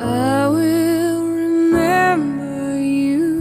I will remember you.